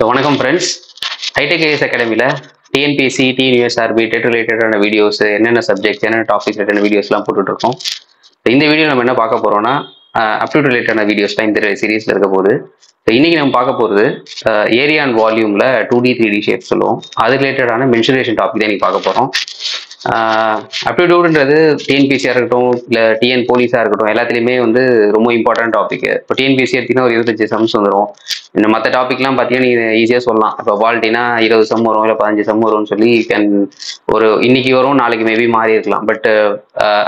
So வணக்கம் friends hitech IAS அகாடமியில் TNPSC TNUSRB TET ரிலேட்டடான வீடியோஸ் என்னென்ன சப்ஜெக்ட் என்னென்ன டாபிக் ரிலேட்டடான வீடியோஸ்லாம் போட்டுட்ருக்கோம். இந்த வீடியோ நம்ம என்ன பார்க்க போகிறோம்னா அப்டூட் ரிலேட்டடான வீடியோஸ்லாம் இந்த சீரீஸில் இருக்க போகுது. ஸோ இன்னைக்கு நம்ம பார்க்க போகிறது area and வால்யூமில் two D three D shape சொல்லுவோம். அது ரிலேட்டடான மென்சுரேஷன் டாபிக் தான் இன்றைக்கி பார்க்க போகிறோம் அப்டிடியூடுன்றது டிஎன்பிசியாக இருக்கட்டும் இல்லை டிஎன் போலீஸாக இருக்கட்டும் எல்லாத்துலேயுமே வந்து ரொம்ப இம்பார்ட்டன்ட் டாபிக் இப்போ டிஎன்பிசி எடுத்தீங்கன்னா ஒரு இருபத்தஞ்சு சம்ஸ் வந்துடும் இந்த மற்ற டாபிக்லாம் பார்த்தீங்கன்னா நீங்கள் ஈஸியாக சொல்லலாம். இப்போ பால்ட்டினா இருபது சம் வரும் இல்லை பதினஞ்சு சம் வரும்னு சொல்லி கேன் ஒரு இன்னைக்கு வரும் நாளைக்கு மேபி மாறி இருக்கலாம். பட்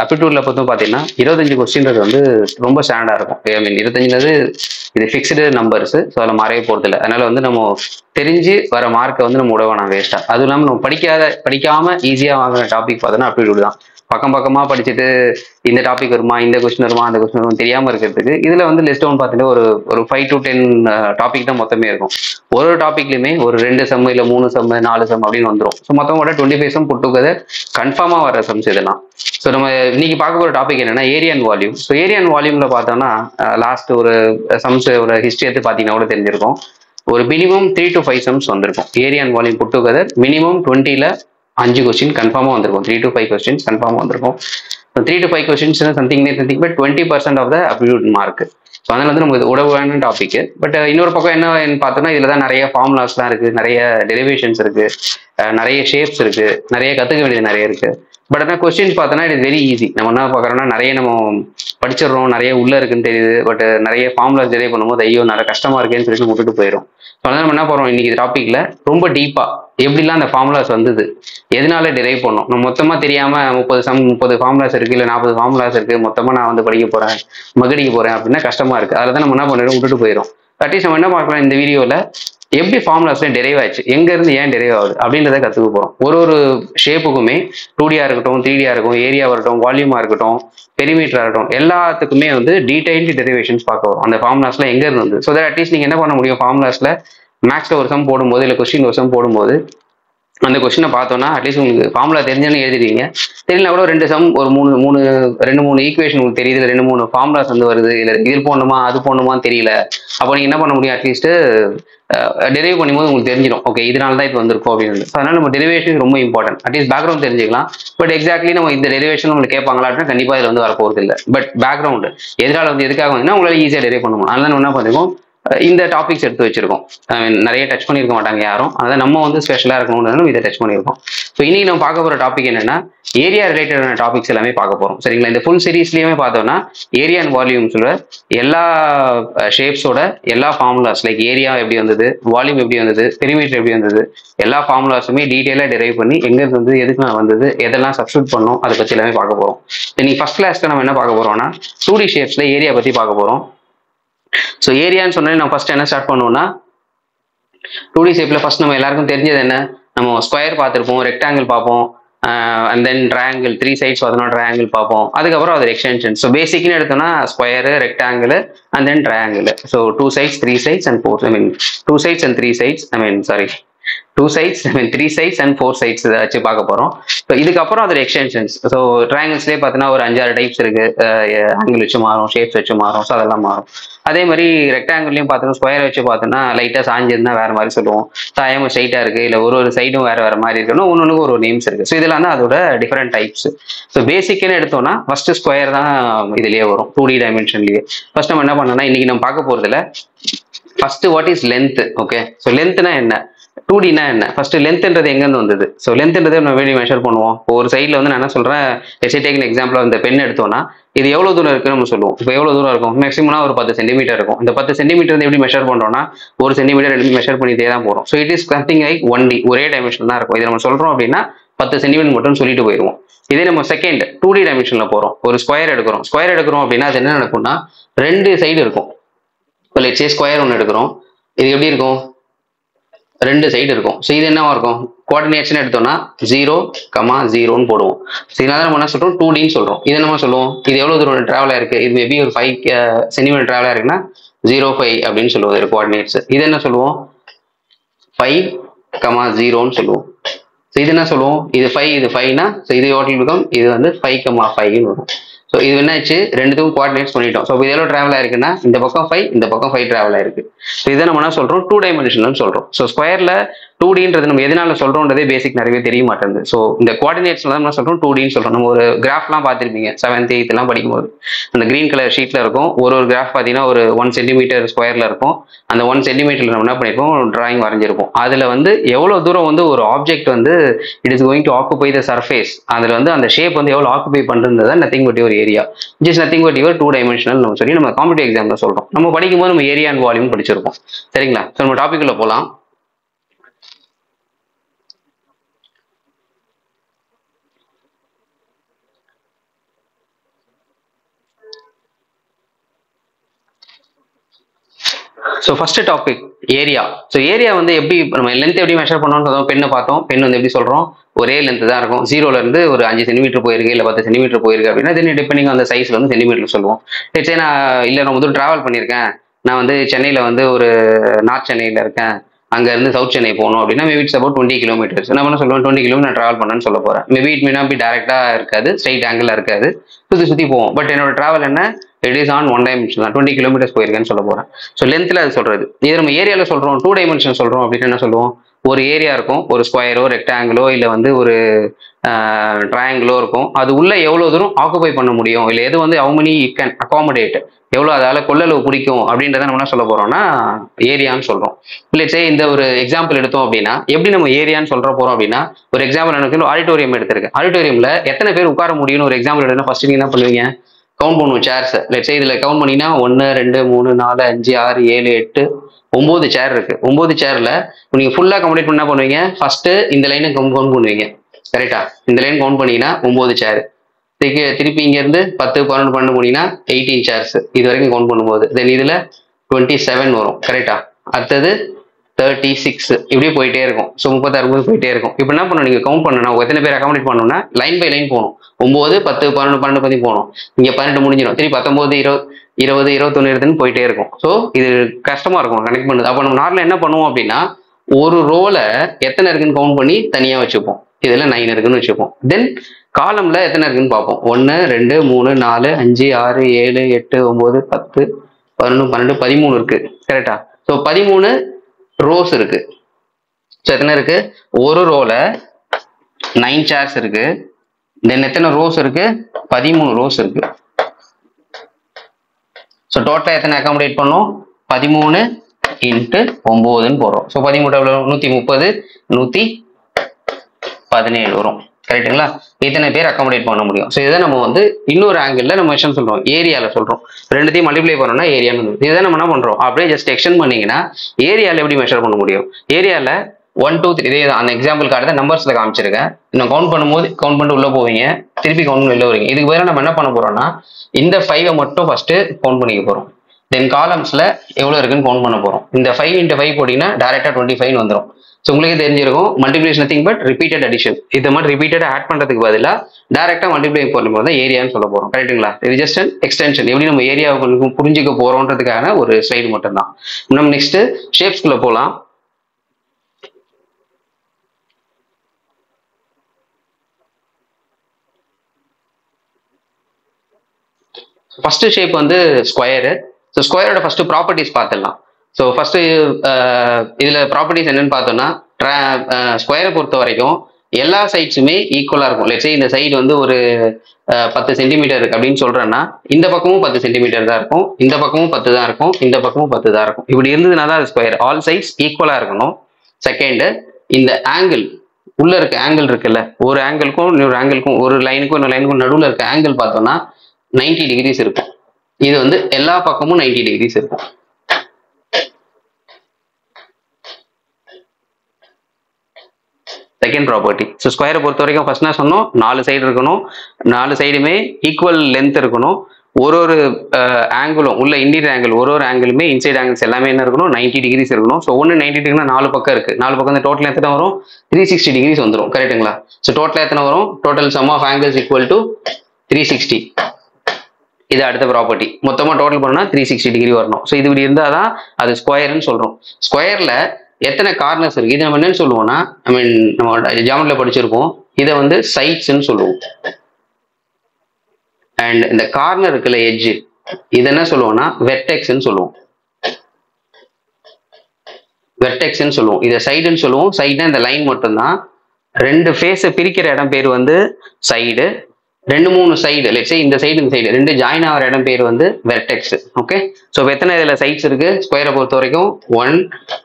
அப்டிடியூட்ல பொறுத்தும் பார்த்தீங்கன்னா இருபத்தஞ்சு கொஸ்டின்றது வந்து ரொம்ப ஸ்டாண்டர்டாக இருக்கும். ஐ மீன் இருபத்தஞ்சுன்றது இது ஃபிக்ஸ்டு நம்பர்ஸ் ஸோ அதில் மாறவே போகிறதில்ல அதனால வந்து நம்ம தெரிஞ்சு வர மார்க்கை வந்து நம்ம விட வேணாம் வேஸ்ட்டாக அதுவும் இல்லாமல் நம்ம படிக்காத படிக்காம ஈஸியாக வாங்குற டாபிக் பார்த்தோன்னா அப்டிடியூட் தான். பக்கம் பக்கமாக படிச்சுட்டு இந்த டாபிக் வருமா இந்த கொஸ்டின் வருமா அந்த கொஸ்டின் வருமா தெரியாமல் இருக்கிறதுக்கு இதில் வந்து லிஸ்ட் ஒன் பார்த்துட்டு ஒரு ஒரு ஃபைவ் டு டென் டாபிக் தான் மொத்தமே இருக்கும். ஒரு ஒரு டாப்பிக்லையுமே ஒரு ரெண்டு சம் இல்லை மூணு சம் நாலு சம் அப்படின்னு வந்துடும் ஸோ மொத்தம் கூட டுவெண்ட்டி ஃபைவ் சம் புட்டுக்கதை கன்ஃபார்மாக வர சம்ஸ் இதெல்லாம். ஸோ நம்ம இன்னைக்கு பார்க்க போகிற டாபிக் என்னன்னா area and volume so area and வால்யூமில் பார்த்தோம்னா லாஸ்ட் ஒரு சம்ஸ் ஒரு ஹிஸ்ட்ரி எடுத்து பார்த்தீங்கன்னா கூட தெரிஞ்சிருக்கும். ஒரு minimum three to five sums வந்திருக்கும். Area and volume but minimum டுவெண்ட்டியில் அஞ்சு கொஸ்டின் கன்ஃபார்மாக வந்திருக்கும். த்ரீ டு ஃபைவ் கொஸ்டின்ஸ் கன்ஃபார்மாக வந்திருக்கும். Three to five questions something something but twenty percent of the aptitude mark so அதனால வந்து நமக்கு உடவான டாபிக் பட் இன்னொரு பக்கம் என்ன பார்த்தோம்னா இதில் தான் நிறைய ஃபார்முலாஸ்லாம் இருக்குது நிறைய டெரிவேஷன்ஸ் இருக்குது நிறைய ஷேப்ஸ் இருக்குது நிறைய கற்றுக்க வேண்டியது நிறைய இருக்குது பட் ஆனால் கொஸ்டின்ஸ் பார்த்தோன்னா இட் வெரி ஈஸி நம்ம என்ன பார்க்குறோம்னா நிறைய நம்ம படிச்சிடுறோம் நிறைய உள்ளே இருக்குன்னு தெரியுது. பட் நிறைய ஃபார்முலாஸ் டெரைவ் பண்ணும்போது ஐயோ நிறைய கஷ்டமாக இருக்கேன்னு சொல்லிட்டு விட்டுட்டு போயிடும் ஸோ அதனால் நம்ம என்ன போகிறோம் இன்னைக்கு டாப்பிக்கில் ரொம்ப டீப்பாக எப்படிலாம் அந்த ஃபார்முலாஸ் வந்தது? எதனால டிரைவ் பண்ணோம்? நம்ம மொத்தமாக தெரியாமல் முப்பது சம் முப்பது ஃபார்முலாஸ் இருக்கு இல்லை நாற்பது ஃபார்முலாஸ் இருக்குது மொத்தமாக நான் வந்து படிக்க போகிறேன் மகடிக்க போறேன் அப்படின்னா கஷ்டமா இருக்கு. அதில் தான் நம்ம என்ன பண்ணிடுறோம்? விட்டுட்டு போயிடும் அட்லீஸ்ட் நம்ம என்ன பார்க்கலாம்? இந்த வீடியோவில் எப்படி ஃபார்முலாஸ்ல டெரைவ் ஆச்சு எங்க இருந்து ஏன் டெரைவ் ஆகுது? அப்படின்றத கத்துக்க போறோம். ஒரு ஒரு ஷேப்புக்குமே டூடியாக இருக்கட்டும் த்ரீ இருக்கும் இருக்கட்டும் இருக்கட்டும் வால்யூமா இருக்கட்டும் பெரிமீட்டரா இருக்கட்டும் எல்லாத்துக்குமே வந்து டீடைல்டு டெரிவேஷன்ஸ் பார்க்க வரும் அந்த ஃபார்முலாஸ்ல எங்க இருந்து வந்து? ஸோ தட் அட்லீஸ்ட் நீங்க என்ன பண்ண முடியும்? ஃபார்முலாஸ்ல மேக்ஸ்ல ஒரு சம் போடும்போது இல்லை கொஸ்டின் ஒரு சம் போடும்போது அந்த கொஸ்டினை பார்த்தோன்னா அட்லீஸ்ட் உங்களுக்கு ஃபார்முலா தெரிஞ்சாலும் எழுதிடுவீங்க. தெரியல கூட ரெண்டு சம் ஒரு மூணு மூணு ரெண்டு மூணு ஈக்குவேஷன் உங்களுக்கு தெரியுது. ரெண்டு மூணு ஃபார்முலாஸ் வந்து வருது. இல்லை இது போடணுமா அது போடணுமான்னு தெரியல. அப்போ நீங்கள் என்ன பண்ண முடியும்? அட்லீஸ்ட் டெரிவ் பண்ணும்போது உங்களுக்கு தெரிஞ்சிடும். ஓகே இதனால தான் இது வந்திருக்கும் அப்படின்னு. அதனால நம்ம டெரிவேஷன் ரொம்ப இம்பார்ட்டன்ட் அட்லீஸ்ட் பேக்ரவுண்ட் தெரிஞ்சுக்கலாம். பட் எக்ஸாக்ட்லி நம்ம இந்த டெரிவேஷன் உங்களுக்கு கேட்பாங்களா அப்படின்னா கண்டிப்பாக இதில் வந்து வரப்போகிறது இல்லை பட் பேக்ரவுண்டு எதனால வந்து எதுக்காக வந்து உங்களால் ஈஸியாக டெரிவ் பண்ண முடியும். அதனால என்ன பண்ணிருக்கோம்? இந்த டாபிக்ஸ் எடுத்து வச்சிருக்கோம். நிறைய டச் பண்ணியிருக்க மாட்டாங்க யாரும். அதை நம்ம வந்து ஸ்பெஷலாக இருக்கணும்னு இதை டச் பண்ணியிருக்கோம். ஸோ இன்னைக்கு நம்ம பார்க்க போகிற டாபிக் என்னன்னா ஏரியா ரிலேட்டடான டாபிக்ஸ் எல்லாமே பார்க்க போகிறோம் சரிங்களா? இந்த ஃபுல் சீரீஸ்லையுமே பார்த்தோம்னா ஏரியா அண்ட் வால்யூம் சொல்ல எல்லா ஷேப்ஸோட எல்லா ஃபார்முலாஸ் லைக் ஏரியா எப்படி வந்தது வால்யூம் எப்படி வந்தது பெரிமீட்டர் எப்படி வந்தது எல்லா ஃபார்முலாஸுமே டீட்டெயிலாக டிரைவ் பண்ணி எங்கேருந்து வந்து எதுக்கு நான் வந்தது எதெல்லாம் சப்ஸ்டியூட் பண்ணோம் அதை பற்றி எல்லாமே பார்க்க போகிறோம் இன்னைக்கு ஃபர்ஸ்ட் கிளாஸ்க்கு நம்ம என்ன பார்க்க போகிறோம்னா டூ டி ஷேப்ஸில் ஏரியா பற்றி பார்க்க போகிறோம் ஸோ ஏரியான்னு சொன்னாலே நம்ம ஃபர்ஸ்ட் என்ன ஸ்டார்ட் பண்ணுவோம்னா டூ டி ஷேப்பில் ஃபஸ்ட் நம்ம எல்லாருக்கும் தெரிஞ்சது என்ன? நம்ம ஸ்கொயர் பார்த்துருப்போம் ரெக்டாங்கிள் பார்ப்போம் and then triangle three sides பார்த்தோம்னா ட்ரையாங்கிள் பார்ப்போம். அதுக்கப்புறம் அது எக்ஸ்டென்ஷன் ஸோ பேசிக்னு எடுத்தோம்னா square rectangle and then triangle so two sides three sides and four I mean two sides and three sides I mean sorry two sides mean three sides and four sides இதை வச்சு பார்க்க போகிறோம் so இதுக்கப்புறம் அதோட extensions so ட்ரையாங்கிள்ஸ்லேயே பார்த்தீங்கன்னா ஒரு அஞ்சாறு types இருக்கு. ஆங்கிள் வச்சு மாறும் ஷேப்ஸ் வச்சு மாறும். ஸோ அதெல்லாம் மாறும். அதே மாதிரி ரெக்டாங்கிள்லையும் பார்த்தோன்னா ஸ்கொயர் வச்சு பார்த்தோன்னா லைட்டாக சாஞ்சிருந்தா வேற மாதிரி சொல்லுவோம். சாயமும் ஸ்ட்ரைட்டாக இருக்கு. இல்லை ஒரு ஒரு சைடும் வேற வேற மாதிரி இருக்கணும் ஒன்று ஒன்றுக்கு ஒரு நேம்ஸ் இருக்கு. ஸோ இதெல்லாம் தான் அதோட டிஃப்ரெண்ட் டைப்ஸ் ஸோ பேசிக்னு எடுத்தோம்னா ஃபர்ஸ்ட் ஸ்கொயர் தான் இதுலேயே வரும். டூ டி டைமென்ஷன்லயே ஃபர்ஸ்ட் நம்ம என்ன பண்ணோம்னா இன்னைக்கு நம்ம பார்க்க போகிறதுல first what is length okay so லென்த்னா என்ன? டூ டினா என்ன? ஃபர்ஸ்ட் லென்த்ன்றது எங்கேருந்து வந்தது? ஸோ லென்த்ன்றதை நம்ம வெளியே மெஷர் பண்ணுவோம். இப்போ ஒரு சைடில் வந்து நான் என்ன சொல்கிறேன் எஸ்ஐ டேக்கன் எக்ஸாம்பிள் இந்த பெண் எடுத்தோம்னா இது எவ்வளோ தூரம் இருக்குன்னு நம்ம சொல்லுவோம். இப்போ எவ்வளோ தூரம் இருக்கும்? மேக்ஸிமம்னா ஒரு பத்து சென்டிமீட்டர் இருக்கும். இந்த பத்து சென்டிமீட்டர் வந்து எப்படி மெஷர் பண்ணுறோம்னா ஒரு சென்டிமீட்டர் ரெண்டு மெஷர் பண்ணிட்டே தான் போகிறோம் so it is something like one D ஒரே டைமென்ஷன் தான் இருக்கும். இதை நம்ம சொல்கிறோம் அப்படின்னா பத்து சென்டிமீட்டர் மட்டும் சொல்லிட்டு போயிடுவோம் இதே நம்ம செகண்ட் டூ டி டைமென்ஷனில் போகிறோம் ஒரு ஸ்கொயர் எடுக்கிறோம். ஸ்கொயர் எடுக்கிறோம் அப்படின்னா அது என்ன நடக்கும்னா ரெண்டு சைடு இருக்கும். இப்போ லெட்ஸே ஸ்கொயர் ஒன்று எடுக்கிறோம். இது எப்படி இருக்கும்? ரெண்டு சைடு இருக்கும். ஸோ இது என்னவா இருக்கும்? கோஆர்டினேட்ஸ்னு எடுத்தோம்னா ஜீரோ கமா ஜீரோன்னு போடுவோம். ஸோ இதனால நம்ம என்ன சொல்றோம்? டூ டின்னு சொல்றோம். இது நம்ம சொல்லுவோம்? இது எவ்வளவு தூரம் டிராவல் ஆயிருக்கு இது மேபி ஒரு ஃபைவ் சென்டிமீட்டர் டிராவல் ஆயிருக்குன்னா ஜீரோ ஃபைவ் அப்படின்னு சொல்லுவோம். இது கோஆர்டினேட்ஸ் இது என்ன சொல்லுவோம்? ஃபைவ் கமா ஜீரோன்னு சொல்லுவோம். ஸோ இது என்ன சொல்லுவோம்? இது ஃபைவ் இது ஃபைவ்னா ஸோ இது ஹோட்டல் பிகம் இது வந்து ஃபைவ் கமா ஃபைவ்னு வரும். ஸோ இது என்னாச்சு? ரெண்டுத்துக்கும் கோஆர்டினேட்ஸ் பண்ணிட்டோம். ஸோ இது எவ்வளோ டிராவல் ஆயிருக்குன்னா இந்த பக்கம் ஃபைவ் இந்த பக்கம் ஃபைவ் டிராவல் ஆயிருக்கு இதை நம்ம என்ன சொல்றோம்? டூ டைமென்ஷனல் சொல்றோம். ஸோ ஸ்கொயர்ல டூ டின்றது நம்ம எதனால சொல்றோம்ன்றதே பேசிக் நிறையவே தெரிய மாட்டேங்குது. ஸோ இந்த கோஆர்டினேட்ஸ்ல தான் நம்ம சொல்றோம்? டூ டின்னு சொல்றோம். நம்ம ஒரு கிராஃப்லாம் பார்த்திருப்பீங்க. செவன்த் எயித் எல்லாம் படிக்கும்போது. அந்த கிரீன் கலர் ஷீட்ல இருக்கும். ஒரு ஒரு கிராஃப் பார்த்தீங்கன்னா ஒரு ஒன் சென்டிமீட்டர் ஸ்கொயர்ல இருக்கும். அந்த ஒன் சென்டிமீட்டர்ல நம்ம என்ன பண்ணிருப்போம்? டிராயிங் வரைஞ்சிருப்போம். அதுல வந்து எவ்வளவு தூரம் வந்து ஒரு ஆப்ஜெக்ட் வந்து it is going to occupy the surface அதுல வந்து அந்த ஷேப் வந்து எவ்வளவு ஆக்குபை பண்றது nothing but your area is nothing but your two dimensional நம்ம சொல்லி நம்ம காம்படிவ் எக்ஸாம்ல சொல்றோம். நம்ம படிக்கும்போது நம்ம ஏரியா அண்ட் வால்யூம் வச்சிருக்கோம் சரிங்களா? ஸோ நம்ம டாபிக் உள்ள போலாம். So first topic area so area வந்து எப்படி நம்ம லென்த் எப்படி மெஷர் பண்ணோன்றதும் பெண்ணை பார்த்தோம். பெண் வந்து எப்படி சொல்றோம்? ஒரே லென்த் தான் இருக்கும். ஜீரோலேருந்து ஒரு அஞ்சு சென்டிமீட்டர் போயிருக்கு இல்லை பத்து சென்டிமீட்டர் போயிருக்கு அப்படின்னா தென் டிபெண்டிங் அந்த சைஸ்ல வந்து சென்டிமீட்டர் சொல்லுவோம். சரி நான் இல்லை நான் முதல் டிராவல் பண்ணியிருக்கேன். நான் வந்து சென்னையில் வந்து ஒரு நார்த் சென்னையில் இருக்கேன். அங்கேருந்து சவுத் சென்னை போகணும் அப்படின்னா maybe it's about twenty kilometres நம்ம என்ன சொல்லுவேன்? டுவெண்ட்டி கிலோமீட்டர் நான் ட்ராவல் பண்ணேன்னு சொல்ல போகிறேன் மேபி இட் மீனா பி டேரக்டா இருக்காது ஸ்ட்ரைட் ஆங்கிள் இருக்காது. சுற்றி சுற்றி போவோம். பட் என்னோட ட்ராவல் என்ன? It is on one dimension தான். டுவெண்ட்டி கிலோமீட்டர்ஸ் போயிருக்கேன்னு சொல்ல போகிறேன் ஸோ லென்த்தில் அது சொல்கிறது இது நம்ம ஏரியாவில் சொல்கிறோம் டூ டைமென்ஷன் சொல்கிறோம் அப்படின்னு என்ன சொல்லுவோம்? ஒரு ஏரியா இருக்கும். ஒரு ஸ்கொயரோ ரெக்டாங்கிளோ இல்லை வந்து ஒரு ட்ரையாங்கிளோ இருக்கும். அது உள்ளே எவ்வளோ தூரம் ஆக்குபை பண்ண முடியும்? இல்லை எது வந்து how many many it can accommodate எவ்வளோ அதால் கொள்ளளவு பிடிக்கும்? அப்படின்றத நம்ம என்ன சொல்ல போகிறோம்னா ஏரியான்னு சொல்கிறோம் இல்லை சே இந்த ஒரு எக்ஸாம்பிள் எடுத்தோம் அப்படின்னா எப்படி நம்ம ஏரியான்னு சொல்கிற போகிறோம் அப்படின்னா ஒரு எக்ஸாம்பிள் எனக்கு ஆடிட்டோரியம் எடுத்திருக்கு. ஆடிட்டோரியமில் எத்தனை பேர் உட்கார முடியும்னு ஒரு எக்ஸாம்பிள் எடுத்தால் ஃபஸ்ட்டு நீங்கள் என்ன பண்ணுவீங்க? கவுண்ட் பண்ணுவோம் சேர்ஸ் லெட்ஸே இதில் கவுண்ட் பண்ணினா ஒன்று ரெண்டு மூணு நாலு அஞ்சு ஆறு ஏழு எட்டு ஒம்பது சேர் இருக்கு. ஒம்பது சேர்ல நீங்க ஃபுல்லா கம்ப்ளீட் பண்ண பண்ணுவீங்க? ஃபர்ஸ்ட் இந்த லைனை கவுண்ட் பண்ணுவீங்க. கரெக்டா இந்த லைன் கவுண்ட் பண்ணீங்கன்னா ஒம்பது சேர் திருப்பி திருப்பி இங்கேருந்து பத்து பன்னெண்டு பன்னெண்டு போனீங்கன்னா எயிட்டீன் சேர்ஸ் இது வரைக்கும் கவுண்ட் பண்ணும்போது. தென் இதுல டுவெண்ட்டி செவன் வரும் கரெக்டா அடுத்தது தேர்ட்டி சிக்ஸ் இப்படியே போயிட்டே இருக்கும். ஸோ முப்பத்தி அறுபது போயிட்டே இருக்கும். இப்போ என்ன பண்ணணும் நீங்கள் கவுண்ட் பண்ணணும் எத்தனை பேர் அகாமடேட் பண்ணணும்னா லைன் பை லைன் போகணும். ஒம்பது பத்து பன்னெண்டு பன்னெண்டு பத்தி போகணும். இங்கே பன்னெண்டு முடிஞ்சிடும். திருப்பி பத்தொம்போது இருபது இருபது இருபத்தொன்னு இருந்து போயிட்டே இருக்கும். ஸோ இது கஷ்டமா இருக்கும் கனெக்ட் பண்ணுது அப்போ நம்ம நார்மலாக என்ன பண்ணுவோம் அப்படின்னா ஒரு ரோல எத்தனை இருக்குன்னு கவுண்ட் பண்ணி தனியா வச்சுப்போம். இதுல நைன் இருக்குன்னு வச்சுப்போம். தென் காலம்ல எத்தனை இருக்குன்னு பார்ப்போம். ஒன்று ரெண்டு மூணு நாலு அஞ்சு ஆறு ஏழு எட்டு ஒன்பது பத்து பதினொன்று பன்னெண்டு பதிமூணு இருக்கு. கரெக்டா ஸோ பதிமூணு ரோஸ் இருக்கு. ஸோ எத்தனை இருக்கு? ஒரு ரோல நைன் சேர்ஸ் இருக்கு. தென் எத்தனை ரோஸ் இருக்கு? பதிமூணு ரோஸ் இருக்கு. ஸோ டோட்டலாக எத்தனை அக்காமடேட் பண்ணோம் பதிமூணு இன்ட்டு ஒம்போதுன்னு போடுறோம். ஸோ பதிமூணு எவ்வளோ நூற்றி முப்பது நூற்றி பதினேழு வரும். கரெக்டுங்களா இத்தனை பேர் அகாமடேட் பண்ண முடியும். ஸோ இதை நம்ம வந்து இன்னொரு ஆங்கிளில் நம்ம விஷயம் சொல்றோம். ஏரியாவில் சொல்றோம். ரெண்டுத்தையும் மல்டிப்ளை பண்ணோம்னா ஏரியான்னு இதை நம்ம என்ன பண்ணுறோம் அப்படியே ஜஸ்ட் எக்ஸ்டெண்ட் பண்ணீங்கன்னா ஏரியாவில் எப்படி மெஷர் பண்ண முடியும்? ஏரியாவில் ஒன் டூ த்ரீ இதே தான் அந்த எக்ஸாம்பிள் கார்டு தான் நம்பர்ஸ்ல காமிச்சிருக்கேன். இன்னும் கவுண்ட் பண்ணும்போது கவுண்ட் பண்ணிட்டு உள்ளே போவீங்க. திருப்பி கவுண்ட் பண்ணி வெளில வரீங்க இதுக்கு பதிலாக நம்ம என்ன பண்ண போகிறோம்னா இந்த ஃபைவை மட்டும் ஃபஸ்ட்டு கவுண்ட் பண்ணிக்க போகிறோம் தென் காலம்ஸில் எவ்வளோ இருக்குன்னு கவுண்ட் பண்ண போகிறோம் இந்த ஃபைவ் இன்ட்டு ஃபைவ் போட்டிங்கன்னா டேரெக்டாக டுவெண்ட்டி ஃபைவ் வந்துடும் ஸோ உங்களுக்கே தெரிஞ்சிருக்கும். Multiplication nothing but repeated addition இந்த மாதிரி ரிப்பீட்டட் ஆட் பண்ணுறதுக்கு பதிலாக டேரெக்டாக மல்டிப்ளை பண்ணும்போது தான் ஏரியான்னு சொல்ல போகிறோம் கரெக்ட்டுங்களா இது ஜஸ்ட் எக்ஸ்டென்ஷன் எப்படி நம்ம ஏரியாவுக்கு கொஞ்சம் புரிஞ்சுக்க போறோன்றதுக்கான ஒரு ஸ்லைடு மட்டும் தான் நம்ம நெக்ஸ்ட்டு ஷேப்ஸ்குள்ளே போகலாம் ஃபர்ஸ்ட் ஷேப் வந்து ஸ்கொயரு ஸோ ஸ்கொயரோட ஃபர்ஸ்ட் ப்ராப்பர்ட்டிஸ் பார்த்துடலாம். ஸோ ஃபர்ஸ்ட் uh, இதுல ப்ராப்பர்ட்டிஸ் என்னன்னு பார்த்தோம்னா ஸ்கொயரை uh, பொறுத்த வரைக்கும் எல்லா சைட்ஸுமே ஈக்குவலாக இருக்கும். லெட்ஸே இந்த சைடு வந்து ஒரு uh, பத்து சென்டிமீட்டர் இருக்கு அப்படின்னு சொல்றேன்னா இந்த பக்கமும் பத்து சென்டிமீட்டர் தான் இருக்கும். இந்த பக்கமும் பத்து தான் இருக்கும். இந்த பக்கமும் பத்து தான் இருக்கும். இப்படி இருந்ததுனா தான் அது ஸ்கொயர் ஆல் சைட்ஸ் ஈக்குவலாக இருக்கணும். செகண்டு இந்த ஆங்கிள் உள்ள இருக்க ஆங்கிள் இருக்குல்ல ஒரு ஆங்கிளுக்கும் இன்னொரு ஆங்கிளுக்கும் ஒரு லைனுக்கும் இன்னொரு லைனுக்கும் நடுவில் இருக்க ஆங்கிள் பார்த்தோம்னா 90 டிகிரிஸ் இருக்கும். இது வந்து எல்லா பக்கமும் 90 டிகிரிஸ் இருக்கும். செகண்ட் ப்ராப்பர்ட்டி ஸோ ஸ்கொயரை பொறுத்த வரைக்கும் ஃபர்ஸ்ட் நான் சொன்னோம் நாலு சைடு இருக்கணும். நாலு சைடுமே ஈக்குவல் லென்த் இருக்கணும். ஒரு ஒரு ஆங்கிளும் உள்ள இன்டீரியர் ஆங்கிள் ஒரு ஒரு ஆங்கிளுமே இன்சைட் ஆங்கிள்ஸ் எல்லாமே என்ன இருக்கணும்? 90 டிகிரிஸ் இருக்கணும். ஸோ ஒன்று நைன்டி டிகிரினா நாலு பக்கம் இருக்கு. நாலு பக்கம் வந்து டோட்டல் எத்தனை வரும். த்ரீ சிக்ஸ்டி டிகிரிஸ் வந்துடும் கரெக்ட்டுங்களா ஸோ டோட்டல் எத்தனை வரும். Total sum of angles equal to three sixty இது அடுத்த ப்ராப்பர்ட்டி மொத்தமாக டோட்டல் பண்ணா த்ரீ சிக்ஸ்டி டிகிரி வரணும். ஸோ இது இப்படி இருந்தால் தான் அது ஸ்கொயர்னு சொல்கிறோம் ஸ்கொயரில் எத்தனை கார்னர்ஸ் இருக்குது இது நம்ம என்னன்னு சொல்லுவோம்னா ஐ மீன் நம்ம ஜாமெட்ரில படிச்சிருப்போம். இதை வந்து சைட்ஸ்ன்னு சொல்லுவோம். அண்ட் இந்த கார்னர் இருக்குல்ல எட்ஜ் இது என்ன சொல்லுவோம்னா வெர்டெக்ஸ்ன்னு சொல்லுவோம். வெர்டெக்ஸ்ன்னு சொல்லுவோம். இதை சைடுன்னு சொல்லுவோம். சைடுனா இந்த லைன் மட்டும்தான். ரெண்டு ஃபேஸை பிரிக்கிற இடம் பேர் வந்து சைடு ரெண்டு மூணு சைடு லெட்ஸே இந்த சைடு இந்த சைடு ரெண்டு ஜாயின் ஆகிற இடம் பேர் வந்து வெர்டெக்ஸ் ஓகே ஸோ இப்போ எத்தனை இதில் சைட்ஸ் இருக்கு? ஸ்கொயரை பொறுத்த வரைக்கும் ஒன்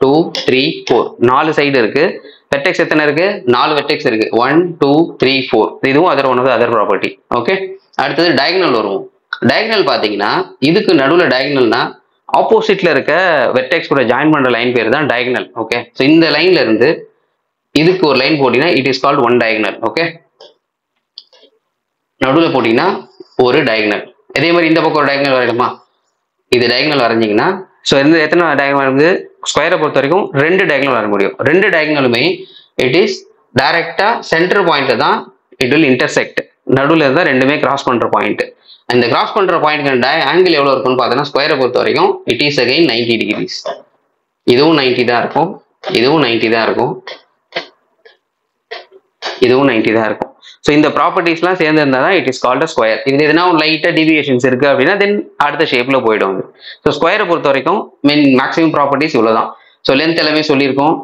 டூ த்ரீ ஃபோர் நாலு சைடு இருக்கு. வெர்டெக்ஸ் எத்தனை இருக்கு? நாலு வெர்டெக்ஸ் இருக்கு. ஒன் டூ த்ரீ ஃபோர் இதுவும் other one of other property okay அடுத்தது டயக்னல் வருவோம். டயக்னல் பார்த்தீங்கன்னா இதுக்கு நடுவில் டயக்னல்னா ஆப்போசிட்ல இருக்க வெர்டெக்ஸ் கூட ஜாயின் பண்ற லைன் பேர் தான் டயக்னல் ஓகே ஸோ இந்த லைன்ல இருந்து இதுக்கு ஒரு லைன் போட்டீங்கன்னா it is called one diagonal okay நடுவில் போட்டிங்கன்னா ஒரு டயக்னல் இதே மாதிரி இந்த பக்கம் ஒரு டயக்னல் வரையணுமா? இது டயக்னல் வரைஞ்சிங்கன்னா ஸோ இந்த எத்தனை டயகனல் வந்து ஸ்கொயரை பொறுத்த வரைக்கும் ரெண்டு டயக்னல் வர முடியும். ரெண்டு டயக்னலுமே இட் இஸ் டைரக்டா சென்டர் பாயிண்ட்டு தான் இட் வில் இன்டர்செக்ட் நடுவில் இருந்தால் ரெண்டுமே கிராஸ் பண்ணுற பாயிண்ட் இந்த கிராஸ் பண்ணுற பாயிண்ட் ஆங்கிள் எவ்வளோ இருக்கும்னு பார்த்தோன்னா ஸ்கொயரை பொறுத்த வரைக்கும் it is again ninety degrees இதுவும் நைன்டி தான் இருக்கும். இதுவும் நைன்டி தான் இருக்கும். இதுவும் நைன்டி தான் இருக்கும். ஸோ இந்த ப்ராப்பர்ட்டிஸ்லாம் சேர்ந்து இருந்தால் தான் இட் இஸ் கால்ட் ஸ்கொயர் இது எதனா ஒரு லைட்டாக டிவியேஷன்ஸ் இருக்குது அப்படின்னா தென் அடுத்த ஷேப்பில் போயிடும் ஸோ ஸ்கொயரை பொறுத்த வரைக்கும் மீன் மேக்ஸிமம் ப்ராப்பர்ட்டிஸ் இவ்வளோ தான் ஸோ லென்த் எல்லாமே சொல்லியிருக்கோம்.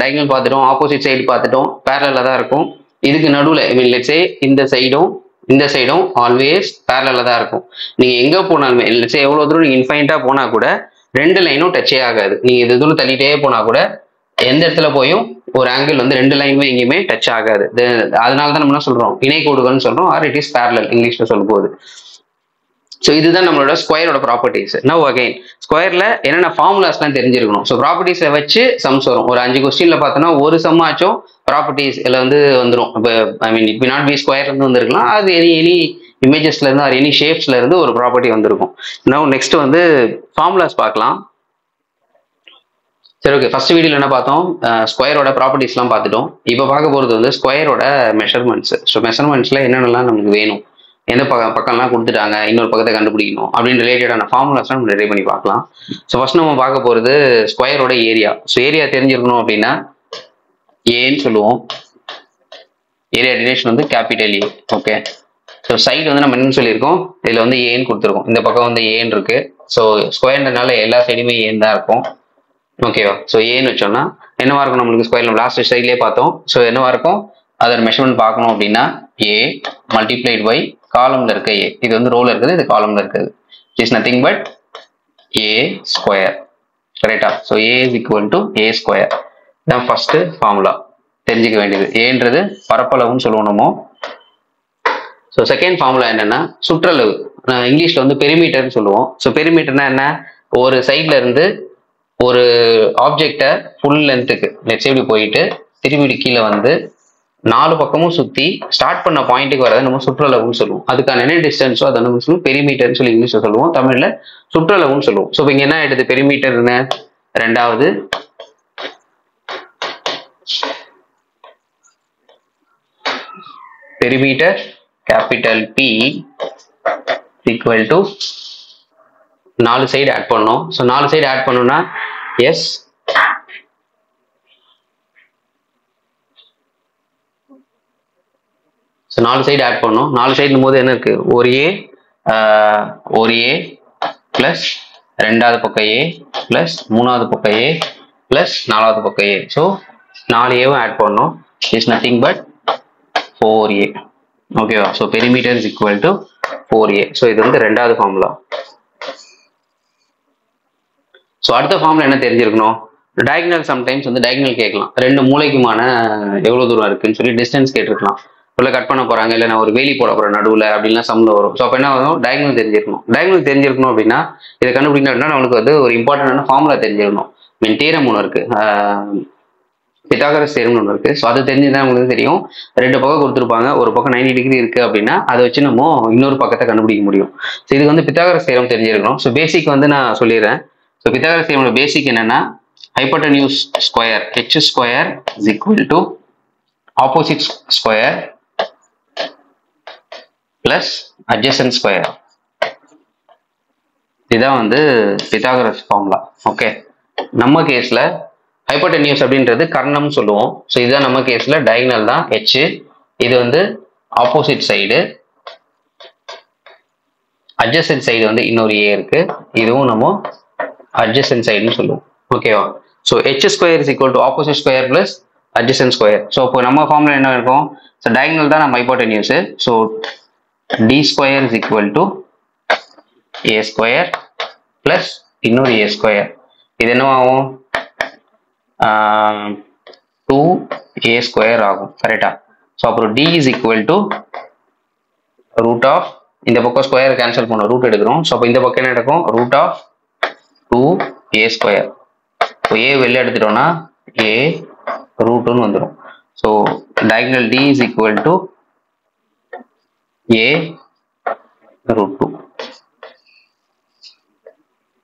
டயகனல் பார்த்துட்டோம் ஆப்போசிட் சைடு பார்த்துட்டோம் பேரலில் தான் இருக்கும். இதுக்கு நடுவில் ஐ மீன் லெட்ஸே இந்த சைடும் இந்த சைடும் ஆல்வேஸ் பேரலில் தான் இருக்கும். நீங்கள் எங்கே போனாலுமே லெட்ஸே எவ்வளோ தூரம் நீங்கள் இன்ஃபைன்ட்டாக போனால் கூட ரெண்டு லைனும் டச்சே ஆகாது. நீங்கள் இது தூரம் தள்ளிட்டே போனால் கூட எந்த இடத்துல போயும் ஒரு ஆங்கிள் வந்து ரெண்டு லைனுமே எங்கேயுமே டச் ஆகாது. அதனால தான் நம்ம என்ன சொல்றோம்? இணை கோடுகள்னு சொல்றோம். ஆர் இட் இஸ் பேரலல் இங்கிலீஷ்ல சொல்லும் போது ஸோ இதுதான் நம்மளோட ஸ்கொயரோட ப்ராப்பர்ட்டிஸ் நவ் அகைன் ஸ்கொயர்ல என்னென்ன ஃபார்முலாஸ்லாம் தெரிஞ்சிருக்கணும்? ஸோ ப்ராப்பர்ட்டிஸை வச்சு சம்ஸ் வரும். ஒரு அஞ்சு கொஸ்டின்ல பார்த்தோன்னா ஒரு சம்மாச்சும் ப்ராப்பர்ட்டிஸ் இதில் வந்து வந்துடும் இப்போ ஐ மீன் இப்போ நாட் பி ஸ்கொயர்லேருந்து வந்திருக்கலாம். அது எனி எனி இமேஜஸ்ல இருந்து ஆர் எனி ஷேப்ஸ்ல இருந்து ஒரு ப்ராப்பர்ட்டி வந்திருக்கும். நவ் நெக்ஸ்ட் வந்து ஃபார்முலாஸ் பார்க்கலாம். சரி ஓகே ஃபர்ஸ்ட் வீடியோவில் என்ன பார்த்தோம்? ஸ்கொயரோட ப்ராப்பர்ட்டிஸ்லாம் பார்த்துட்டோம். இப்போ பார்க்க போகிறது வந்து ஸ்கொயரோட மெஷர்மெண்ட்ஸ் ஸோ மெஷர்மெண்ட்ஸில் என்னென்னலாம் நமக்கு வேணும்? எந்த பக்க பக்கம்லாம் கொடுத்துட்டாங்க? இன்னொரு பக்கத்தை கண்டுபிடிக்கணும்? அப்படின்னு ரிலேட்டடான ஃபார்முலாஸ்லாம் நம்ம ரெடி பண்ணி பார்க்கலாம். ஸோ ஃபர்ஸ்ட் நம்ம பார்க்க போகிறது ஸ்கொயரோட ஏரியா ஸோ ஏரியா தெரிஞ்சிருக்கணும் அப்படின்னா ஏன்னு சொல்லுவோம். ஏரியா டினேஷன் வந்து capital A okay so side வந்து நம்ம என்னன்னு சொல்லியிருக்கோம்? இதில் வந்து ஏன்னு கொடுத்துருக்கோம். இந்த பக்கம் வந்து ஏன் இருக்கு. ஸோ ஸ்கொயர்ன்றனால எல்லா சைடுமே ஏன் தான் இருக்கும். ஓகேவா ஸோ ஏன்னு வச்சோம்னா என்னவா இருக்கும் நம்மளுக்கு ஸ்கொயர் நம்ம லாஸ்ட் சைட்லேயே பார்த்தோம். ஸோ என்னவா இருக்கும்? அதோட மெஷர்மெண்ட் பார்க்கணும் அப்படின்னா ஏ மல்டிப்ளைட் பை காலம்ல இருக்க ஏ இது வந்து ரோல இருக்குது இது காலம்ல இருக்குது. Is nothing but A square கரெக்டா so A is equal to A square தான் ஃபர்ஸ்ட் ஃபார்முலா தெரிஞ்சுக்க வேண்டியது. ஏன்றது பரப்பளவுன்னு சொல்லணுமோ ஸோ செகண்ட் ஃபார்முலா என்னன்னா சுற்றளவு. இங்கிலீஷ்ல வந்து பெருமீட்டர்னு சொல்லுவோம். ஸோ பெருமீட்டர்னா என்ன? ஒரு சைட்ல இருந்து ஒரு ஆப்ஜெக்டை ஃபுல் லென்த்துக்கு லெட்ஸ் போயிட்டு திரும்பி கீழே வந்து நாலு பக்கமும் சுற்றி ஸ்டார்ட் பண்ண பாயிண்ட்டுக்கு வரதை நம்ம சுற்றளவுன்னு சொல்லுவோம். அதுக்கான என்ன டிஸ்டன்ஸோ அதை நம்ம சொல்லுவோம் பெரிமீட்டர்னு சொல்லி இங்கிலீஷில் சொல்லுவோம். தமிழில் சுற்றளவுன்னு சொல்லுவோம். ஸோ இப்போ இங்கே என்ன ஆயிடுது? பெரிமீட்டர்னு ரெண்டாவது perimeter capital P equal to நாலு சைடு ஆட் பண்ணோம் ஸோ நாலு சைடு ஆட் பண்ணோம்னா எஸ் ஸோ நாலு சைடு ஆட் பண்ணோம் நாலு சைடு போது என்ன இருக்கு? ஒரு ஏ ஒரு ஏ ப்ளஸ் ரெண்டாவது பக்கம் ஏ ப்ளஸ் மூணாவது பக்கம் ஏ ப்ளஸ் நாலாவது பக்கம் ஏ ஸோ நாலு ஏவும் ஆட் பண்ணோம் is nothing but four A ஓகேவா so perimeter is equal to four A so இது வந்து ரெண்டாவது ஃபார்முலா ஸோ அடுத்த ஃபார்மில் என்ன தெரிஞ்சிருக்கணும்? டயக்னல் சம்டைம்ஸ் வந்து டயக்னல் கேட்கலாம். ரெண்டு மூளைக்குமான எவ்வளோ தூரம் இருக்குன்னு சொல்லி டிஸ்டன்ஸ் கேட்டிருக்கலாம். இல்லை கட் பண்ண போகிறாங்க இல்லை நான் ஒரு வேலி போட போகிறேன் நடுவில் அப்படின்லாம் சம்ல வரும். ஸோ அப்போ என்ன வரும்? டயக்னல் தெரிஞ்சிருக்கணும். டயக்னல் தெரிஞ்சிருக்கணும் அப்படின்னா இதை கண்டுபிடிக்கணும் அப்படின்னா நம்மளுக்கு வந்து ஒரு இம்பார்ட்டண்டான ஃபார்முலா தெரிஞ்சிருக்கணும். மீன் தீரம் ஒன்று இருக்குது பித்தாகரஸ் தேரம்னு ஒன்று இருக்குது ஸோ அது தெரிஞ்சுதான் உங்களுக்கு தெரியும். ரெண்டு பக்கம் கொடுத்துருப்பாங்க. ஒரு பக்கம் நைன்டி டிகிரி இருக்குது அப்படின்னா அதை வச்சு நம்ம இன்னொரு பக்கத்தை கண்டுபிடிக்க முடியும். ஸோ இதுக்கு வந்து பித்தாகரஸ் தேரம் தெரிஞ்சிருக்கணும். ஸோ பேசிக் வந்து நான் சொல்லிடுறேன். ஸோ பித்தாகரஸ் தேரோட பேசிக் என்னன்னா hypotenuse square H square is equal to opposite square plus adjacent square இதுதான் வந்து பித்தாகரஸ் ஃபார்முலா ஓகே நம்ம கேஸ்ல ஹைப்போட்டெனியூஸ் அப்படின்றது கர்ணம் சொல்லுவோம். ஸோ இதுதான் நம்ம கேஸ்ல டயகனல் தான் ஹெச் இது வந்து ஆப்போசிட் சைடு அட்ஜசன் சைடு வந்து இன்னொரு ஏ இருக்கு. இதுவும் நம்ம அட்ஜசன் சைடுன்னு சொல்லுவோம். ஓகேவா so H square is equal to opposite square plus adjacent square so இப்போ நம்ம ஃபார்ம்ல என்ன இருக்கும்? ஸோ டயங்கல் தான் நம்ம hypotenuse so D square is equal to A square plus இன்னொரு ஏ ஸ்கொயர் இது என்னவாகும்? ஆகும் டூ ஏ ஸ்கொயர் ஆகும். கரெக்டா ஸோ அப்புறம் D is equal to root of இந்த பக்கம் ஸ்கொயர் கேன்சல் பண்ணுவோம் ரூட் எடுக்கிறோம். ஸோ அப்போ இந்த பக்கம் என்ன நடக்கும்? Root of two A square இப்போ ஏ வெளில எடுத்துட்டோம்னா ஏ ரூட்டுன்னு வந்துடும் so diagonal D is equal to A root two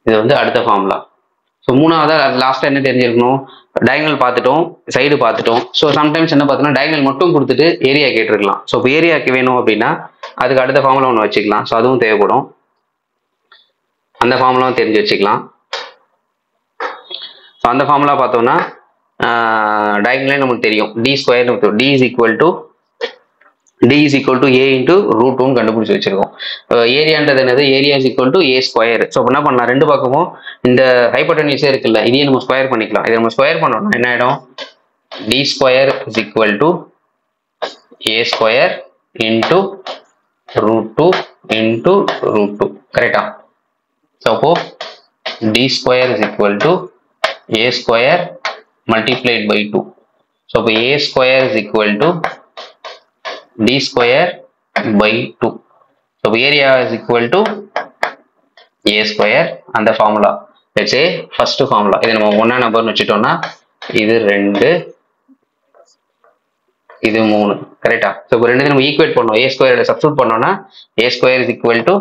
இது வந்து அடுத்த ஃபார்முலா ஸோ மூணாவதா லாஸ்ட்டாக என்ன தெரிஞ்சிருக்கணும்? டயகனல் பார்த்துட்டோம் சைடு பார்த்துட்டோம். ஸோ சம்டைம்ஸ் என்ன பார்த்தோம்னா டயகனல் மட்டும் கொடுத்துட்டு ஏரியா கேட்டிருக்கலாம். ஸோ இப்போ ஏரியாக்கு வேணும் அப்படின்னா அதுக்கு அடுத்த ஃபார்முலா ஒன்று வச்சுக்கலாம். ஸோ அதுவும் தேவைப்படும். அந்த ஃபார்முலாவும் தெரிஞ்சு வச்சுக்கலாம். ஸோ அந்த ஃபார்முலா பார்த்தோம்னா டயக்னலே நமக்கு தெரியும். D square D is equal to D is equal to A into root டூன்னு கண்டுபிடிச்சி வச்சிருக்கோம். ஏரியான்றது என்னது? Area is equal to A square so என்ன பண்ணலாம்? ரெண்டு பக்கமும் இந்த ஹைப்போட்டனியூஸே இருக்குல்ல இதையே நம்ம ஸ்கொயர் பண்ணிக்கலாம். இதை நம்ம ஸ்கொயர் பண்ணோம்னா என்ன ஆகிடும் D square is equal to A square into root two into root two கரெக்டா ஸோ அப்போ D square is equal to A square multiplied by two so a A is equal to to d square by 2 so area is equal to a square அந்த formula வச்சு first formula இதை நம்ம ஒன்னா நம்பர்னு வச்சுட்டோம்னா இது ரெண்டு இது மூணு. கரெக்டா ஸோ இப்போ ரெண்டு நம்ம ஈக்குவேட் பண்ணோம். ஏ ஸ்கொயர் சப்ஸ்டியூட் பண்ணோம்னா A square is equal to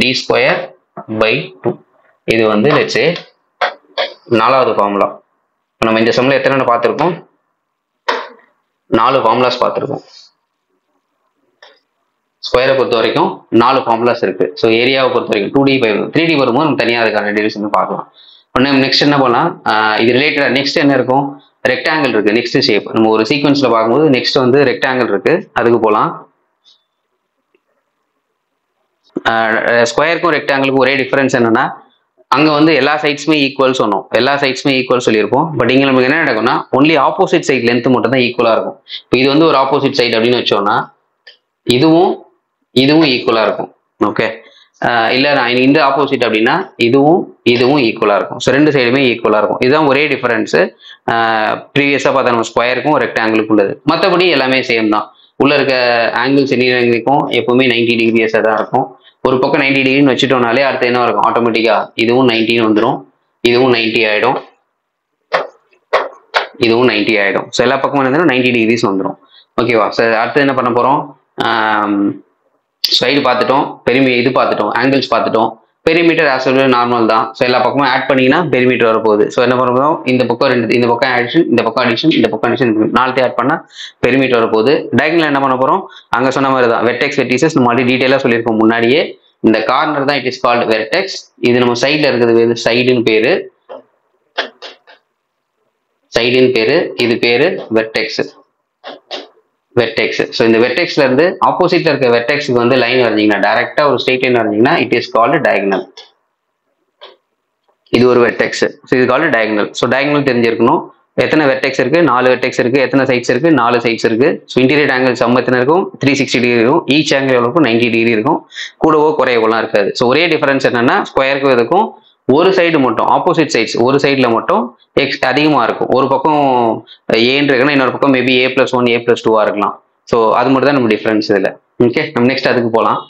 D square by two இது வந்து வச்சு நாலாவது ஃபார்முலா நம்ம இந்த சம்மில் எத்தனை பார்த்துருக்கோம்? நாலு ஃபார்முலாஸ் பார்த்துருக்கோம். ஸ்கொயரை பொறுத்த வரைக்கும் நாலு ஃபார்முலாஸ் இருக்குது ஸோ ஏரியாவை பொறுத்த வரைக்கும் two D by three D வரும்போது நம்ம தனியாக அதுக்கான டிவிஷன் பார்க்கலாம். ஒன்று நெக்ஸ்ட் என்ன பண்ணலாம்? இது ரிலேட்டடாக நெக்ஸ்ட் என்ன இருக்கும்? ரெக்டாங்கிள் இருக்குது நெக்ஸ்ட் ஷேப் நம்ம ஒரு சீக்வன்ஸில் பார்க்கும்போது நெக்ஸ்ட் வந்து ரெக்டாங்கிள் இருக்குது அதுக்கு போகலாம் ஸ்கொயருக்கும் ரெக்டாங்கிளுக்கும் ஒரே டிஃப்ரென்ஸ் என்னன்னா அங்க வந்து எல்லா சைட்ஸுமே ஈக்குவல் சொன்னோம். எல்லா சைட்ஸுமே ஈக்குவல் சொல்லியிருப்போம். பட் இங்க நமக்கு என்ன நடக்கும்னா ஒன்லி ஆப்போசிட் சைட் லென்த் மட்டும் தான் ஈக்குவலா இருக்கும். இப்போ இது வந்து ஒரு ஆப்போசிட் சைடு அப்படின்னு வச்சோம்னா இதுவும் இதுவும் ஈக்குவலா இருக்கும். ஓகே இல்ல நான் இந்த ஆப்போசிட் அப்படின்னா இதுவும் இதுவும் ஈக்குவலா இருக்கும். ஸோ ரெண்டு சைடுமே ஈக்குவலா இருக்கும். இதுதான் ஒரே டிஃபரன்ஸ் ப்ரீவியஸா பார்த்தா நம்ம ஸ்கொயருக்கும் ரெக்டாங்கிளுக்கு உள்ளது. மற்றபடி எல்லாமே சேம் தான். உள்ள இருக்க ஆங்கிள்ஸ் எண்ணிக்கும் எப்பவுமே நைன்டி டிகிரிஸாக தான் இருக்கும். ஒரு பக்கம் நைன்டி டிகிரின்னு வச்சுட்டோம்னாலே அடுத்து என்ன இருக்கும் ஆட்டோமேட்டிக்கா இதுவும் நைன்டின்னு வந்துடும் இதுவும் நைன்டி ஆகிடும் இதுவும் நைன்டி ஆகிடும் ஸோ எல்லா பக்கமும் என்னதுன்னா நைன்டி டிகிரிஸ் வந்துடும் ஓகேவா ஸோ அடுத்து என்ன பண்ண போகிறோம் சைடு பார்த்துட்டோம். பெருமை இது பார்த்துட்டோம். ஆங்கிள்ஸ் பார்த்துட்டோம். பெரிமீட்டர் ஆஸ் நார்மல் தான். ஸோ எல்லா பக்கமும் ஆட் பண்ணிங்கன்னா பெரிமீட்டர் வரப்போகுது. ஸோ என்ன பண்ண போறோம் இந்த பக்கம் ரெண்டு இந்த பக்கம் ஆடிஷன் இந்த பக்கம் அடிஷன் இந்த பக்கம் அடிஷன் நாலுத்தையும் ஆட் பண்ணால் பெரிமீட்டர் வரப்போகுது. டயக்னல் என்ன பண்ண போகிறோம் அங்கே சொன்ன மாதிரி தான். வெர்டெக்ஸ் வெர்டிசஸ் நம்ம ஆல்ரெடி டீட்டெயிலாக சொல்லியிருக்கோம் முன்னாடியே. இந்த கார்னர் தான் இட் இஸ் கால்டு வெர்டெக்ஸ் இது நம்ம சைடில் இருக்கிறது பேர் சைடுன்னு பேரு. சைடுன்னு பேரு இது பேரு வெர்டெக்ஸ் வெர்டெக்ஸ் ஸோ இந்த வெர்டெக்ஸ்ல இருந்து ஆப்போசிட்ல இருக்க வெர்டெக்ஸ்க்கு வந்து லைன் வரைஞ்சிங்கன்னா டைரக்டா ஒரு ஸ்ட்ரெயிட் லைன் வரைஞ்சிங்கன்னா இட் இஸ் கால்டு டயக்னல் இது ஒரு வெர்டெக்ஸ் ஸோ இது கால்டு டயக்னல் ஸோ டயக்னல் தெரிஞ்சிருக்கணும். எத்தனை வெர்டெக்ஸ் இருக்கு? நாலு வெர்டெக்ஸ் இருக்கு. எத்தனை சைட்ஸ் இருக்கு? நாலு சைட்ஸ் இருக்கு. ஸோ இன்டீரியர் ஆங்கிள் சம் எத்தனை இருக்கும்? த்ரீ சிக்ஸ்டி டிகிரி இருக்கும். ஈச் ஆங்கிள் எவ்வளோக்கும் நைன்டி டிகிரி இருக்கும். கூடவோ குறையவோலாம் இருக்காது. ஸோ ஒரே டிஃபரன்ஸ் என்னன்னா ஸ்கொயருக்கு இதுக்கும் ஒரு சைடு மட்டும் ஆப்போசிட் சைட்ஸ் ஒரு சைடில் மட்டும் எக்ஸ் அதிகமாக இருக்கும். ஒரு பக்கம் ஏன்னு இருக்குன்னா இன்னொரு பக்கம் maybe A plus one A plus டூவாக இருக்கலாம். ஸோ அது மட்டும் தான் நம்ம டிஃப்ரென்ஸ் இதில். ஓகே நம்ம நெக்ஸ்ட் அதுக்கு போகலாம்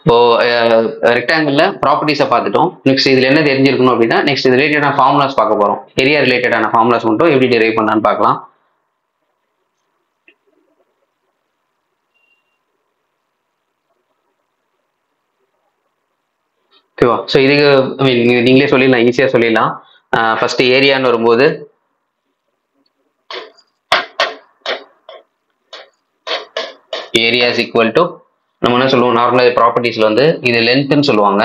இப்போ ரெக்டாங்கிளில் ப்ராப்பர்ட்டிஸை பார்த்துட்டோம். நெக்ஸ்ட் இதில் என்ன தெரிஞ்சிருக்கணும் அப்படின்னா நெக்ஸ்ட் இது ரிலேட்டடான ஃபார்முலாஸ் பார்க்க போகிறோம் ஏரியா ரிலேட்டடான ஃபார்முலாஸ் மட்டும் எப்படி டெரைவ் பண்ணலான்னு பார்க்கலாம். ஓகேவா ஸோ இதுக்கு ஐ மீன் நீங்களே சொல்லிடலாம் ஈஸியாக சொல்லிடலாம். ஃபர்ஸ்ட் ஏரியான்னு வரும்போது ஏரியா இஸ் ஈக்குவல் டு நம்ம என்ன சொல்லுவோம்? நார்மலாக ப்ராப்பர்ட்டிஸில் வந்து இது லென்த்னு சொல்லுவாங்க.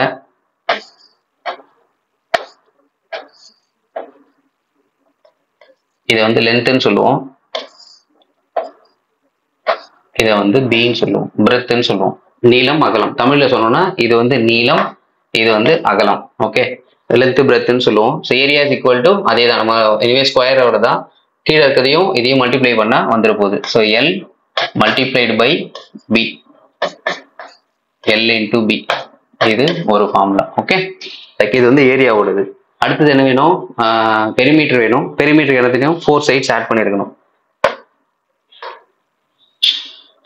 இதை வந்து லென்த்துன்னு சொல்லுவோம். இதை வந்து பீன்னு சொல்லுவோம். பிரெத்துன்னு சொல்லுவோம். நீளம் அகலம். தமிழ்ல சொல்லணும்னா இது வந்து நீளம் இது வந்து அகலம் ஓகே லென்த் பிரெத்துன்னு சொல்லுவோம். So area is equal to அதே தான் நம்ம எனிவே ஸ்கொயரோட தான். கீழே இருக்கிறதையும் இதையும் மல்டிப்ளை பண்ணால் வந்துட போகுது. So L multiplied by B L into B இது ஒரு ஃபார்முலா ஓகே லைக் இது வந்து ஏரியாவோடது அடுத்தது என்ன வேணும்? பெரிமீட்டர் வேணும். பெரிமீட்டர் எல்லாத்துலையும் ஃபோர் சைட்ஸ் ஆட் பண்ணியிருக்கணும்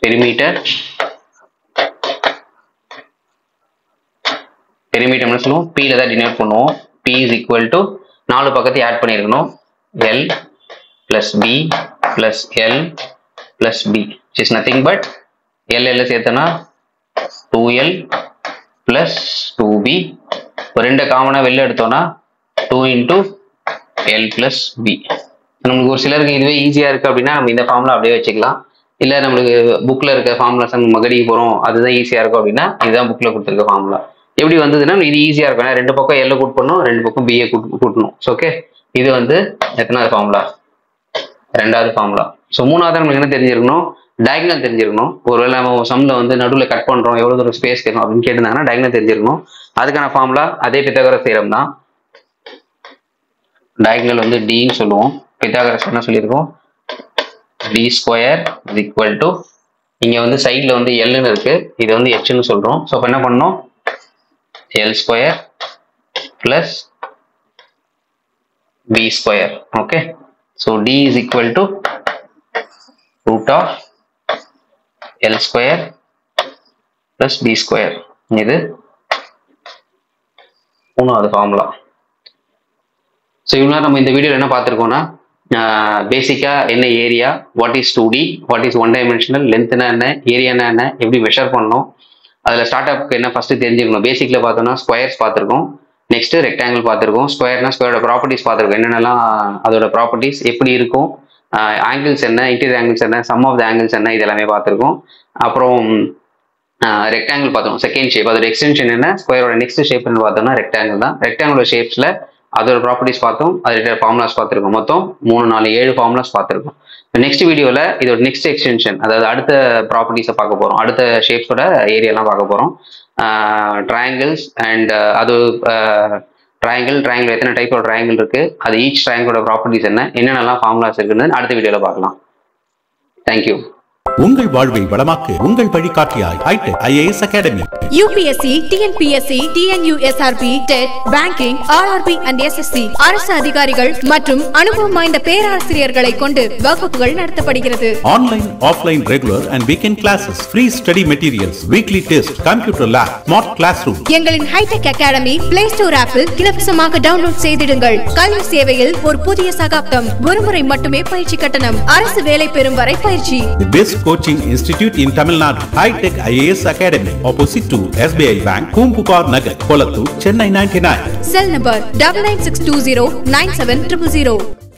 பெரிமீட்டர் பெரிமீட்டர் என்ன சொல்லுவோம். பியில் தான் டினோட் பண்ணுவோம். பி இஸ் ஈக்குவல் டு நாலு பக்கத்தையும் ஆட் பண்ணியிருக்கணும். L plus B plus L plus B is nothing but L எல்ல சேர்த்தனா two L plus two B இப்போ ரெண்டு காமனாக வெளில எடுத்தோம்னா two into L plus B நம்மளுக்கு ஒரு சிலருக்கு இதுவே ஈஸியாக இருக்குது அப்படின்னா நம்ம இந்த ஃபார்முலா அப்படியே வச்சுக்கலாம். இல்லை நம்மளுக்கு புக்கில் இருக்க ஃபார்முலாஸ் நம்ம மகடிக்கு போகிறோம் அதுதான் ஈஸியாக இருக்கும் அப்படின்னா இதுதான் புக்கில் கொடுத்துருக்க ஃபார்முலா எப்படி வந்ததுன்னா இது ஈஸியாக இருக்கும். ரெண்டு பக்கம் எல்ல கூட் பண்ணணும் ரெண்டு பக்கம் பிஏ கூட்டணும். ஸோ ஓகே இது வந்து எத்தனாவது ஃபார்முலா ரெண்டாவது ஃபார்முலா ஸோ மூணாவது நம்மளுக்கு என்ன தெரிஞ்சிருக்கணும்? டயக்னல் தெரிஞ்சிருக்கணும். ஒருவேளை நம்ம சம்ல வந்து நடுவில் கட் பண்ணுறோம் எவ்வளோ தூரம் ஸ்பேஸ் வேணும் அப்படின்னு கேட்டிருந்தாங்கன்னா டயக்னல் தெரிஞ்சிருக்கணும். அதுக்கான ஃபார்முலா அதே பித்தகரஸ் தேரம் தான். டயக்னல் வந்து டின்னு சொல்லுவோம். பித்தாகரஸ் என்ன சொல்லியிருக்கோம்? D square is equal to இங்கே வந்து சைடில் வந்து எல்லுன்னு இருக்கு. இது வந்து ஹெச்னு சொல்கிறோம் ஸோ இப்போ என்ன பண்ணோம் L square plus B square okay So D is equal to root of L square plus B square இது மூணாவது ஃபார்முலா ஸோ இவ்வளோ நம்ம இந்த வீடியோவில் என்ன பார்த்துருக்கோம்னா பேசிக்காக என்ன area what is two D what is one dimensional லென்த்னா என்ன? ஏரியானா என்ன? எப்படி மெஷர் பண்ணணும்? அதில் ஸ்டார்ட் அப்க்கு என்ன ஃபஸ்ட்டு தெரிஞ்சுக்கணும். பேசிக்கில் பார்த்தோம்னா ஸ்கொயர்ஸ் பார்த்துருக்கோம். நெக்ஸ்ட் ரெக்டாங்கிள் பார்த்துருக்கோம். ஸ்கொயர்னா ஸ்கொயரோட ப்ராப்பர்ட்டிஸ் பார்த்துருக்கோம். என்னென்னலாம் அதோட ப்ராப்பர்ட்டிஸ் எப்படி இருக்கும்? ஆங்கிள்ஸ் என்ன இன்டீரியர் ஆங்கிள்ஸ் என்ன சம் ஆஃப் த ஆங்கிள்ஸ் என்ன இது எல்லாமே பார்த்துருக்கோம். அப்புறம் ரெக்டாங்கிள் பார்த்தோம் செகண்ட் ஷேப் அதோட எக்ஸ்டென்ஷன் என்ன? ஸ்கொயரோட நெக்ஸ்ட் ஷேப்னு பார்த்தோம்னா ரெக்டாங்கிள் தான். ரெக்டாங்குலர் ஷேப்ஸில் அதோட ப்ராப்பர்ட்டிஸ் பார்த்தோம். அதோட ஃபார்முலாஸ் பார்த்துருக்கோம். மொத்தம் மூணு நாலு ஏழு ஃபார்முலாஸ் பார்த்துருக்கோம். நெக்ஸ்ட் வீடியோவில் இதோட நெக்ஸ்ட் எக்ஸ்டென்ஷன் அதாவது அடுத்த ப்ராப்பர்ட்டிஸை பார்க்க போகிறோம் அடுத்த ஷேப்ஸோட ஏரியாலாம் பார்க்க போகிறோம் ட்ரையாங்கிள்ஸ் அண்ட் அது ட்ரையாங்கிள் ட்ரையாங்கிள் எத்தனை டைப்போட ட்ரையாங்கிள் இருக்குது அது ஈச் ட்ரையாங்கிளோட ப்ராப்பர்ட்டிஸ் என்ன? என்னென்னலாம் ஃபார்முலாஸ் இருக்குன்னு அடுத்த வீடியோவில் பார்க்கலாம். தேங்க்யூ உங்கள் வாழ்வை வளமாக்கு உங்கள் வழிகாட்டியாய் hitech IAS academy. UPSC TNPSC TNUSRB TET banking RRB and SSC அரசு அதிகாரிகள் மற்றும் அனுபவம் வாய்ந்த பேராசிரியர்களை கொண்டு வகுப்புகள் நடத்தப்படுகிறது. Online offline regular and weekend classes free study materials weekly test computer lab smart class room எங்களின் ஹைடெக் அகாடமி பிளே ஸ்டோர் ஆப்பில் இலவசமாக டவுன்லோட் செய்திடுங்கள். கல்வி சேவையில் ஒரு புதிய சகாப்தம். ஒருமுறை மட்டுமே பயிற்சி கட்டணம். அரசு வேலை பெறும் வரை பயிற்சி. Coaching Institute in Tamil Nadu, High Tech IAS Academy, opposite to SBI Bank, Kumpupar Nagar, Kolattu, Chennai 99. Cell number 99620 9700.